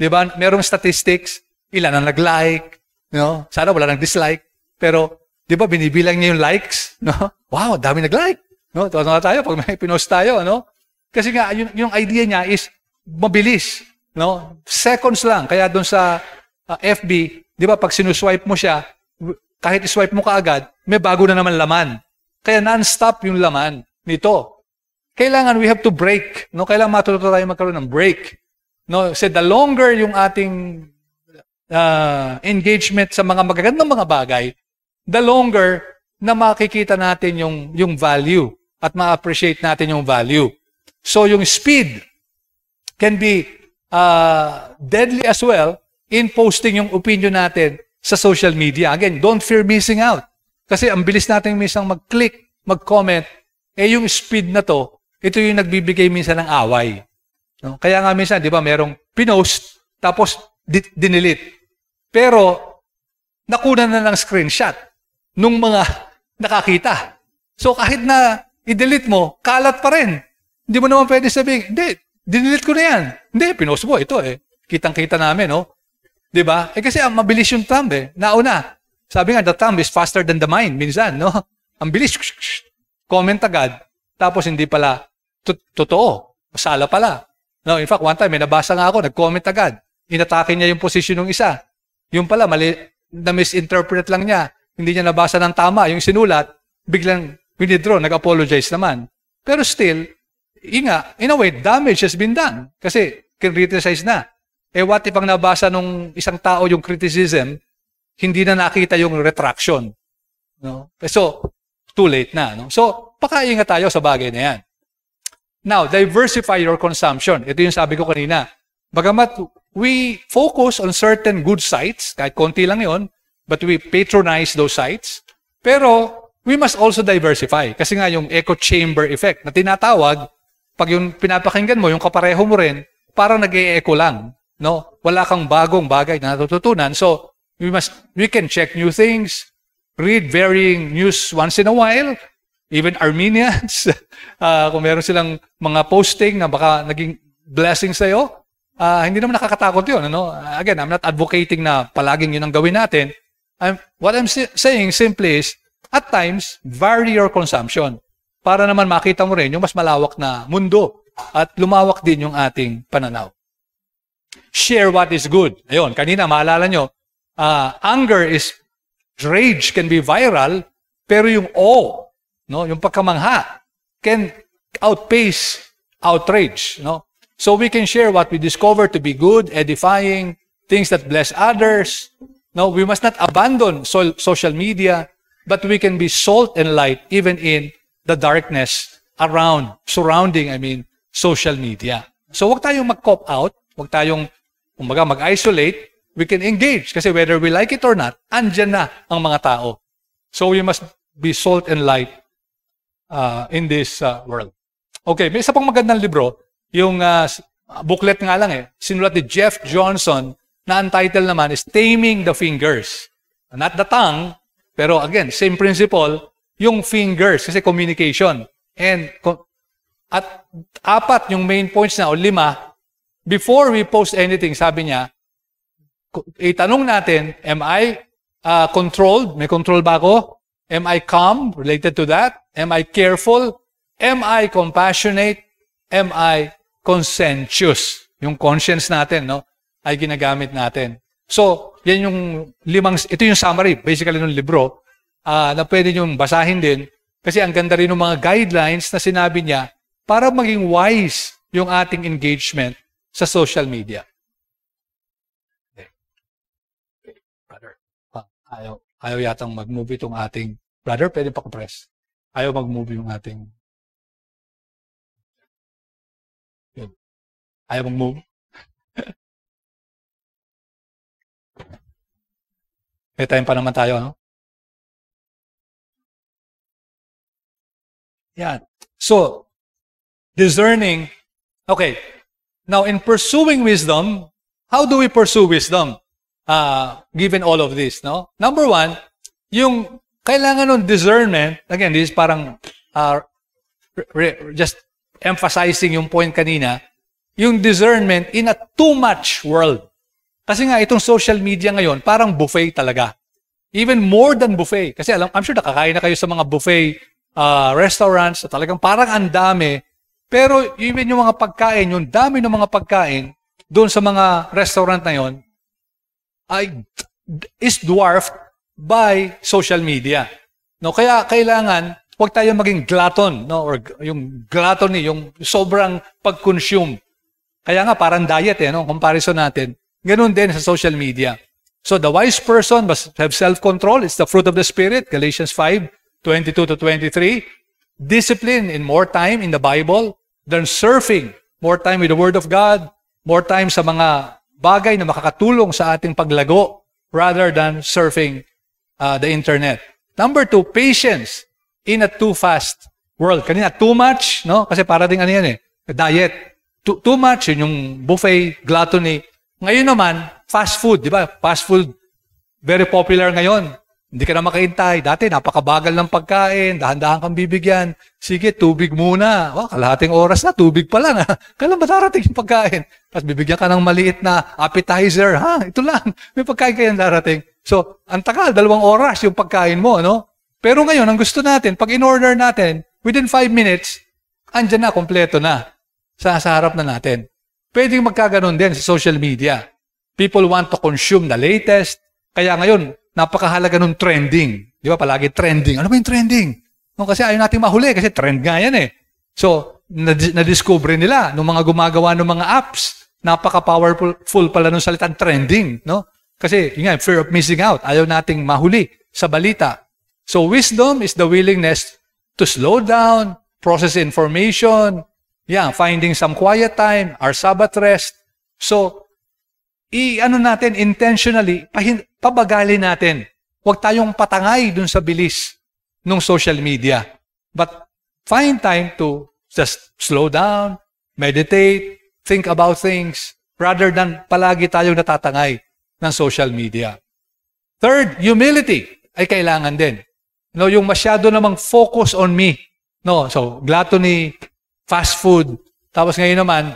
di ba? Merong statistics, ilan ang nag-like, no? Sana wala nang dislike. Pero, di ba, binibilang niya yung likes, no? <laughs> Wow, dami nag-like. No? Tuwa tayo pag may pinost tayo, ano? Kasi nga, yung, yung idea niya is mabilis, no? Seconds lang. Kaya doon sa uh, FB, di ba, pag sinuswipe mo siya, kahit iswipe mo kaagad, may bago na naman laman. Kaya non-stop yung laman nito. Kailangan we have to break. No? Kailangan matuto tayo magkaroon ng break. No? Kasi the longer yung ating uh, engagement sa mga magagandang mga bagay, the longer na makikita natin yung, yung value at ma-appreciate natin yung value. So yung speed can be uh, deadly as well in posting yung opinion natin sa social media. Again, don't fear missing out. Kasi ang bilis natin minsan mag-click, mag-comment, eh yung speed na to, ito yung nagbibigay minsan ng away. No? Kaya nga minsan, di ba, merong pinost, tapos di- dinelete. Pero, nakuna na ng screenshot nung mga <laughs> nakakita. So kahit na i-delete mo, kalat pa rin. Hindi mo naman pwede sabihin, hindi, dinelete ko na yan. Hindi, pinost mo, ito eh. Kitang-kita namin, no? Di ba? Eh kasi ang mabilis yung thumb eh. Nauna. Sabi nga, the thumb is faster than the mind. Minsan, no? <laughs> Ang bilis. Comment agad. Tapos hindi pala totoo. Masala pala. No, in fact, one time, may nabasa nga ako, nag-comment agad. Inatake niya yung position ng isa. Yung pala, mali, na-misinterpret lang niya. Hindi niya nabasa ng tama. Yung sinulat, biglang withdraw, nag-apologize naman. Pero still, inga, in a way, damage has been done. Kasi, criticize na. Eh what if ang nabasa nung isang tao yung criticism, hindi na nakita yung retraction. No? So, too late na. No? So, pakaingat tayo sa bagay na yan. Now, diversify your consumption. Ito yung sabi ko kanina. Bagamat we focus on certain good sites, kahit konti lang yon, but we patronize those sites. Pero, we must also diversify. Kasi nga yung echo chamber effect na tinatawag, pag yung pinapakinggan mo, yung kapareho mo rin, parang nag-e-echo lang. No? Wala kang bagong bagay na natututunan. So, we must, we can check new things, read varying news once in a while, even Armenians, <laughs> uh, kung meron silang mga posting na baka naging blessing sa'yo, uh, hindi naman nakakatakot yun. Ano? Again, I'm not advocating na palaging yun ang gawin natin. I'm, what I'm si- saying simply is, at times, vary your consumption para naman makita mo rin yung mas malawak na mundo at lumawak din yung ating pananaw share what is good. Ayun, kanina maalala nyo, uh, anger is, rage can be viral, pero yung awe, no, yung pagkamangha, can outpace outrage. No? So we can share what we discover to be good, edifying, things that bless others. No, we must not abandon so- social media, but we can be salt and light even in the darkness around, surrounding, I mean, social media. So wag tayong mag-cop out, wag tayong Kumbaga, mag-isolate, we can engage. Kasi whether we like it or not, andyan na ang mga tao. So we must be salt and light uh, in this uh, world. Okay, may isa pang magandang libro, yung uh, booklet nga lang eh, sinulat ni Jeff Johnson, na ang title naman is Taming the Fingers. Not the tongue, pero again, same principle, yung fingers, kasi communication. And at apat yung main points na o lima, before we post anything, sabi niya, itanong natin, am I uh, controlled? May control ba ako? Am I calm related to that? Am I careful? Am I compassionate? Am I conscientious? Yung conscience natin, no? Ay ginagamit natin. So, yan yung limang, ito yung summary, basically ng libro, uh, na pwede nyo basahin din. Kasi ang ganda rin ng mga guidelines na sinabi niya para maging wise yung ating engagement sa social media. Brother, ayaw, ayaw yatang mag-move itong ating, brother, pwede pa press. Ayaw mag-move yung ating, yun. Ayaw mag-move. <laughs> May time pa naman tayo, no? Yan. So, discerning, okay, Now, in pursuing wisdom, how do we pursue wisdom? Uh, given all of this, no? Number one, yung kailangan ng discernment, again, this is parang uh, re, just emphasizing yung point kanina, yung discernment in a too much world. Kasi nga, itong social media ngayon, parang buffet talaga. Even more than buffet. Kasi alam, I'm sure nakakain na kayo sa mga buffet uh, restaurants, talagang parang ang dami. Pero even yung mga pagkain, yung dami ng mga pagkain doon sa mga restaurant na yon ay is dwarfed by social media. No, kaya kailangan huwag tayo maging glutton, no, or yung gluttony, yung sobrang pag-consume. Kaya nga parang diet eh, no, comparison natin. Ganun din sa social media. So the wise person must have self-control. It's the fruit of the Spirit, Galatians 5, 22 to 23 discipline in more time in the Bible than surfing more time with the Word of God, more time sa mga bagay na makakatulong sa ating paglago rather than surfing uh, the internet. Number two, patience in a too fast world. Kanina, too much, no? Kasi para ding ano yan eh, diet. Too, too much, yun yung buffet, gluttony. Ngayon naman, fast food, di ba? Fast food, very popular ngayon. Hindi ka na makahintay. Dati, napakabagal ng pagkain, dahan-dahan kang bibigyan. Sige, tubig muna. Oh, kalahating oras na, tubig pa lang. Kailan ba darating yung pagkain? Tapos bibigyan ka ng maliit na appetizer. Ha, ito lang. <laughs> May pagkain kayo darating. So, ang tagal, dalawang oras yung pagkain mo, no? Pero ngayon, ang gusto natin, pag in-order natin, within five minutes, andyan na, kompleto na. Sa, sa harap na natin. Pwedeng magkaganon din sa social media. People want to consume the latest. Kaya ngayon, napakahalaga ng trending. Di ba? Palagi trending. Ano ba yung trending? No, kasi ayaw natin mahuli kasi trend nga yan eh. So, na-discover nila nung mga gumagawa ng mga apps, napaka-powerful pala ng salitang trending. No? Kasi, yun nga, fear of missing out. Ayaw nating mahuli sa balita. So, wisdom is the willingness to slow down, process information, yeah, finding some quiet time, our Sabbath rest. So, i-ano natin intentionally, pahin, pabagalin natin. Huwag tayong patangay dun sa bilis ng social media. But find time to just slow down, meditate, think about things, rather than palagi tayong natatangay ng social media. Third, humility ay kailangan din. No, yung masyado namang focus on me. No, so gluttony, fast food. Tapos ngayon naman,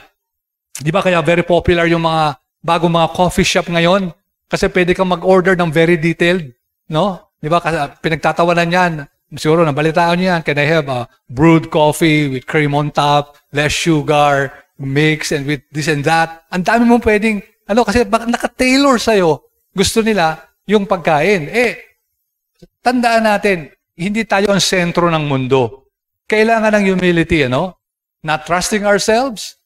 di ba kaya very popular yung mga bago mga coffee shop ngayon kasi pwede kang mag-order ng very detailed, no? Di ba? Kasi pinagtatawanan yan. Siguro, nabalitaan niyo yan. Can I have a brewed coffee with cream on top, less sugar, mix, and with this and that? Ang dami mong pwedeng, ano, kasi naka-tailor sa'yo. Gusto nila yung pagkain. Eh, tandaan natin, hindi tayo ang sentro ng mundo. Kailangan ng humility, ano? Not trusting ourselves,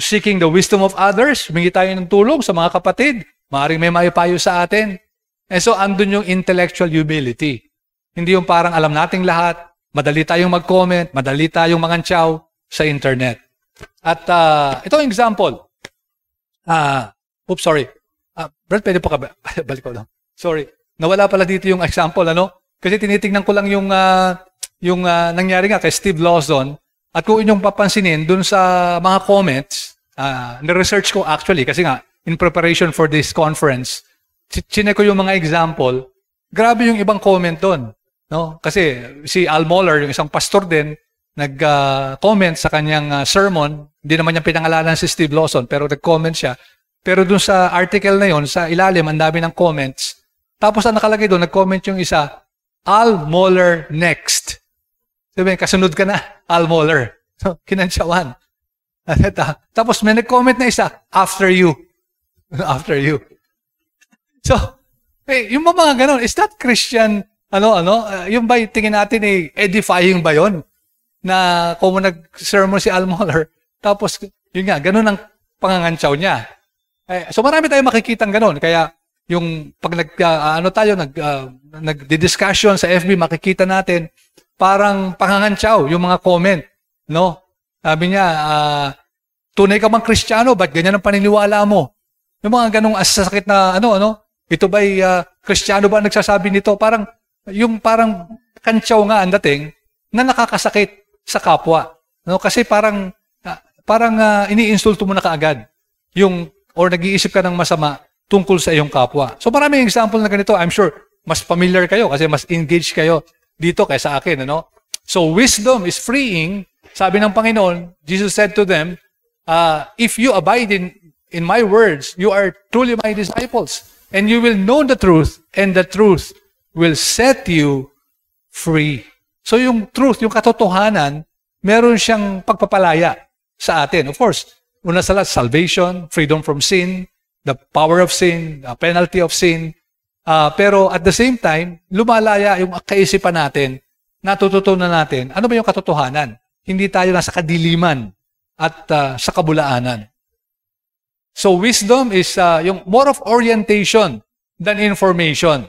seeking the wisdom of others, humingi tayo ng tulong sa mga kapatid, maaaring may maipayo sa atin. And so, andun yung intellectual humility. Hindi yung parang alam nating lahat, madali tayong mag-comment, madali tayong mangantsaw sa internet. At uh, ito ang example. Uh, oops, sorry. Uh, Brad, pwede po ka ba? <laughs> Balik ko lang. Sorry. Nawala pala dito yung example, ano? Kasi tinitingnan ko lang yung, uh, yung uh, nangyari nga kay Steve Lawson at kung inyong papansinin, dun sa mga comments, uh, na-research ko actually, kasi nga, in preparation for this conference, chinek ko yung mga example, grabe yung ibang comment doon. No? Kasi si Al Mohler, yung isang pastor din, nag-comment uh, sa kanyang uh, sermon, hindi naman niya pinangalanan si Steve Lawson, pero nag-comment siya. Pero dun sa article na yon sa ilalim, ang dami ng comments. Tapos ang nakalagay doon, nag-comment yung isa, Al Mohler next. Sabi, kasunod ka na, Al Mohler. <laughs> So, kinansyawan. Tapos may nag-comment na isa, after you. <laughs> after you. <laughs> So, eh, yung mga ganun, is that Christian, ano, ano, uh, yung ba tingin natin eh, edifying ba yon Na kung nag-sermon si Al Mohler, tapos, yun nga, ganun ang pangangantsaw niya. Eh, so marami tayong makikitang ganun. Kaya, yung pag nag, uh, ano tayo, nag, uh, nag-discussion sa FB, makikita natin, parang pangangantsaw yung mga comment, no? Sabi niya, uh, tunay ka bang kristyano? Ba't ganyan ang paniniwala mo? Yung mga ganong asasakit na, ano, ano? Ito ba'y uh, kristyano ba nagsasabi nito? Parang, yung parang kantsaw nga ang dating na nakakasakit sa kapwa. No? Kasi parang, uh, parang uh, iniinsulto mo na kaagad yung, or nag-iisip ka ng masama tungkol sa iyong kapwa. So maraming example na ganito. I'm sure mas familiar kayo kasi mas engaged kayo dito kaysa akin, ano? So wisdom is freeing. Sabi ng Panginoon, Jesus said to them, uh, if you abide in, in my words, you are truly my disciples. And you will know the truth, and the truth will set you free. So yung truth, yung katotohanan, meron siyang pagpapalaya sa atin. Of course, una sa lahat, salvation, freedom from sin, the power of sin, the penalty of sin, Uh, pero at the same time, lumalaya yung kaisipan natin, natututunan natin, ano ba yung katotohanan? Hindi tayo nasa kadiliman at uh, sa kabulaanan. So wisdom is uh, yung more of orientation than information.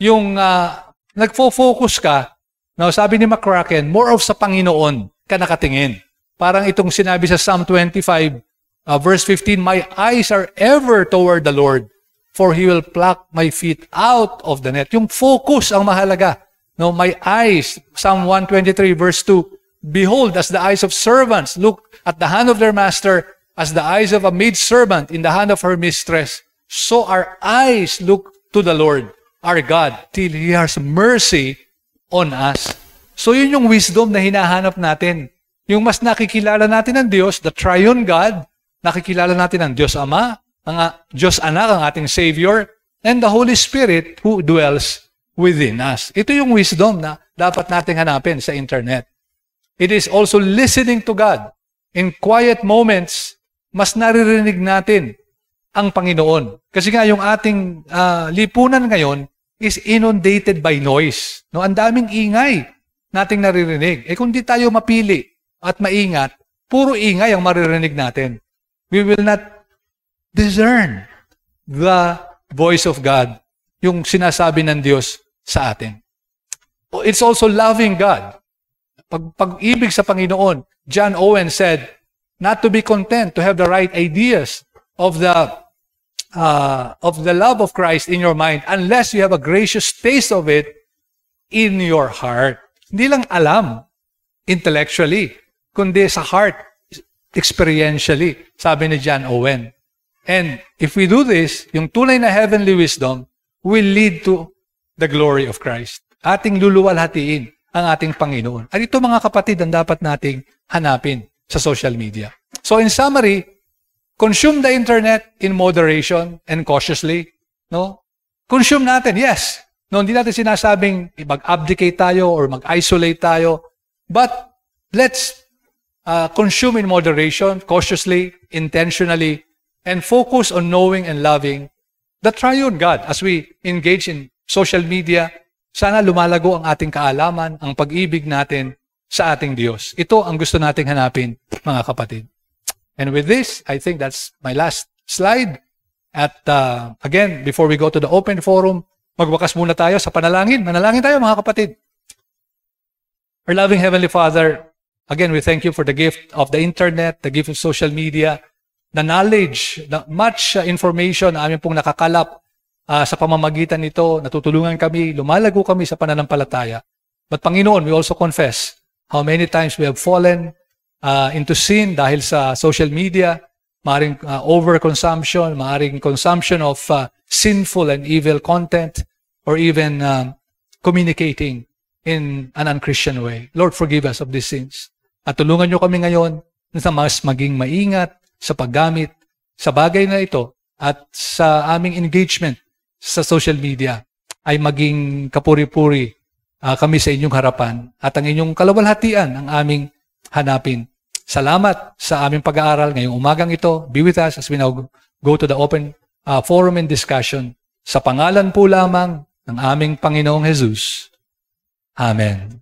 Yung uh, nagfo-focus ka, no, sabi ni McCracken, more of sa Panginoon ka nakatingin. Parang itong sinabi sa Psalm 25, uh, verse 15, My eyes are ever toward the Lord, for He will pluck my feet out of the net. Yung focus ang mahalaga. No, my eyes, Psalm 123, verse 2, Behold, as the eyes of servants look at the hand of their master, as the eyes of a maidservant in the hand of her mistress, so our eyes look to the Lord, our God, till He has mercy on us. So yun yung wisdom na hinahanap natin. Yung mas nakikilala natin ang Diyos, the triune God, nakikilala natin ang Diyos Ama, ang Diyos Anak, ang ating Savior, and the Holy Spirit who dwells within us. Ito yung wisdom na dapat nating hanapin sa internet. It is also listening to God. In quiet moments, mas naririnig natin ang Panginoon. Kasi nga yung ating uh, lipunan ngayon is inundated by noise. No, ang daming ingay nating naririnig. Eh kung di tayo mapili at maingat, puro ingay ang maririnig natin. We will not discern the voice of God, yung sinasabi ng Diyos sa atin. It's also loving God. Pag, pag-ibig sa Panginoon, John Owen said, not to be content to have the right ideas of the uh, of the love of Christ in your mind unless you have a gracious taste of it in your heart. Hindi lang alam intellectually, kundi sa heart, experientially, sabi ni John Owen. And if we do this, yung tunay na heavenly wisdom will lead to the glory of Christ. Ating luluwalhatiin ang ating Panginoon. At ito mga kapatid ang dapat nating hanapin sa social media. So in summary, consume the internet in moderation and cautiously. No? Consume natin, yes. No, hindi natin sinasabing mag-abdicate tayo or mag-isolate tayo. But let's uh, consume in moderation, cautiously, intentionally, and focus on knowing and loving the triune God as we engage in social media. Sana lumalago ang ating kaalaman, ang pag-ibig natin sa ating Diyos. Ito ang gusto nating hanapin, mga kapatid. And with this, I think that's my last slide. At uh, again, before we go to the open forum, magwakas muna tayo sa panalangin. Manalangin tayo, mga kapatid. Our loving Heavenly Father, again, we thank you for the gift of the internet, the gift of social media, the knowledge, the much uh, information na amin pong nakakalap uh, sa pamamagitan nito, natutulungan kami, lumalago kami sa pananampalataya. But Panginoon, we also confess how many times we have fallen uh, into sin dahil sa social media, maaring uh, overconsumption, maaring consumption of uh, sinful and evil content, or even uh, communicating in an unchristian way. Lord, forgive us of these sins. At tulungan nyo kami ngayon na mas maging maingat sa paggamit sa bagay na ito at sa aming engagement sa social media ay maging kapuri-puri uh, kami sa inyong harapan at ang inyong kalawalhatian ang aming hanapin. Salamat sa aming pag-aaral ngayong umagang ito. Be with us as we now go to the open uh, forum and discussion. Sa pangalan po lamang ng aming Panginoong Jesus. Amen.